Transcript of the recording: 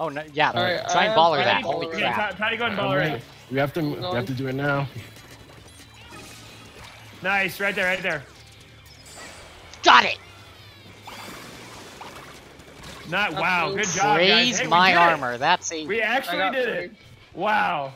Oh no, yeah. Alright, try and baller that. Holy crap! Yeah, try, to Patty, go and baller it. We have to. We have to do it now. Nice, right there, right there. Got it. Not wow, good job, guys. Hey, we my it. armor. That's a. We actually did it. Wow.